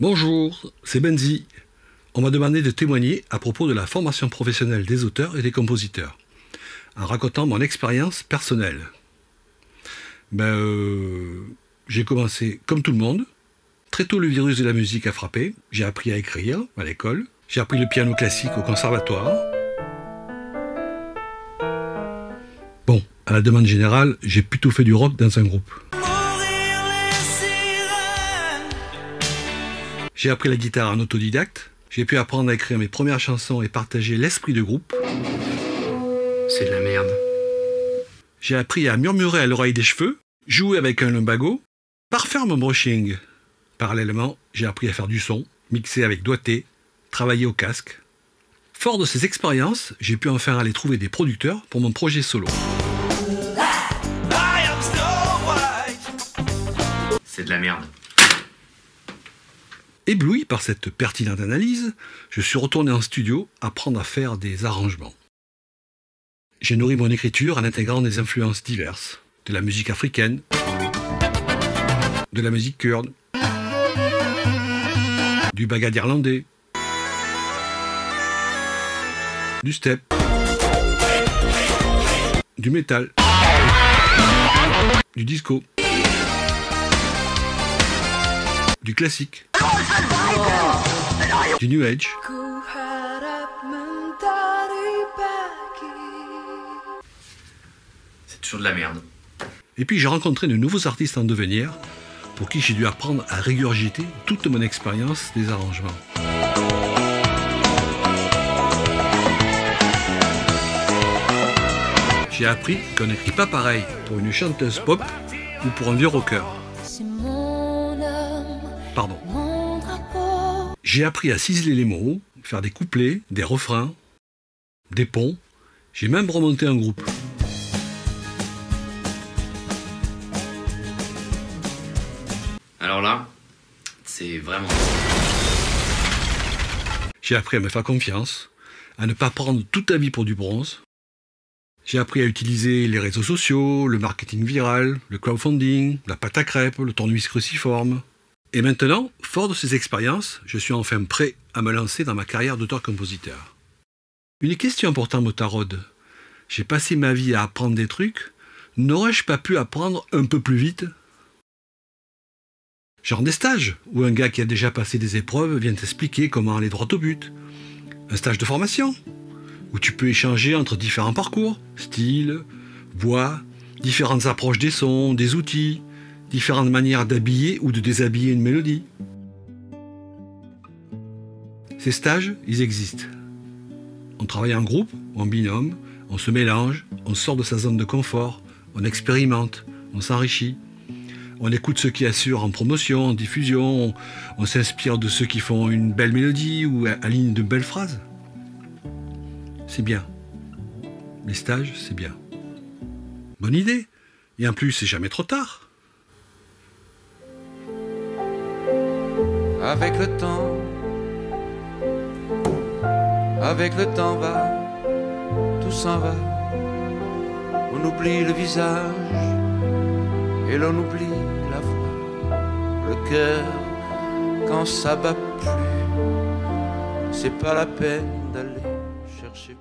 Bonjour, c'est Benzi. On m'a demandé de témoigner à propos de la formation professionnelle des auteurs et des compositeurs, en racontant mon expérience personnelle. Ben, euh, j'ai commencé comme tout le monde. Très tôt, le virus de la musique a frappé. J'ai appris à écrire à l'école. J'ai appris le piano classique au conservatoire. Bon, à la demande générale, j'ai plutôt fait du rock dans un groupe. J'ai appris la guitare en autodidacte. J'ai pu apprendre à écrire mes premières chansons et partager l'esprit de groupe. C'est de la merde. J'ai appris à murmurer à l'oreille des cheveux, jouer avec un lumbago, parfaire mon brushing. Parallèlement, j'ai appris à faire du son, mixer avec doigté, travailler au casque. Fort de ces expériences, j'ai pu enfin aller trouver des producteurs pour mon projet solo. C'est de la merde. Ébloui par cette pertinente analyse, je suis retourné en studio apprendre à faire des arrangements. J'ai nourri mon écriture en intégrant des influences diverses, de la musique africaine, de la musique kurde, du bagad irlandais, du step, du métal, du disco, du classique, du new age, C'est toujours de la merde. et puis j'ai rencontré de nouveaux artistes en devenir pour qui j'ai dû apprendre à régurgiter toute mon expérience des arrangements. J'ai appris qu'on n'écrit pas pareil pour une chanteuse pop ou pour un vieux rocker. Pardon. J'ai appris à ciseler les mots, faire des couplets, des refrains, des ponts. J'ai même remonté un groupe. Alors là, c'est vraiment. J'ai appris à me faire confiance, à ne pas prendre toute ta vie pour du bronze. J'ai appris à utiliser les réseaux sociaux, le marketing viral, le crowdfunding, la pâte à crêpes, le tournevis cruciforme. Et maintenant, fort de ces expériences, je suis enfin prêt à me lancer dans ma carrière d'auteur-compositeur. Une question pourtant me taraude. J'ai passé ma vie à apprendre des trucs, n'aurais-je pas pu apprendre un peu plus vite? Genre des stages, où un gars qui a déjà passé des épreuves vient t'expliquer comment aller droit au but. Un stage de formation, où tu peux échanger entre différents parcours, style, voix, différentes approches des sons, des outils, différentes manières d'habiller ou de déshabiller une mélodie. Ces stages, ils existent. On travaille en groupe ou en binôme, on se mélange, on sort de sa zone de confort, on expérimente, on s'enrichit. On écoute ceux qui assurent en promotion, en diffusion, on, on s'inspire de ceux qui font une belle mélodie ou alignent de belles phrases. C'est bien. Les stages, c'est bien. Bonne idée. Et en plus, c'est jamais trop tard. Avec le temps, avec le temps va, tout s'en va. On oublie le visage et l'on oublie la voix. Le cœur, quand ça bat plus, c'est pas la peine d'aller chercher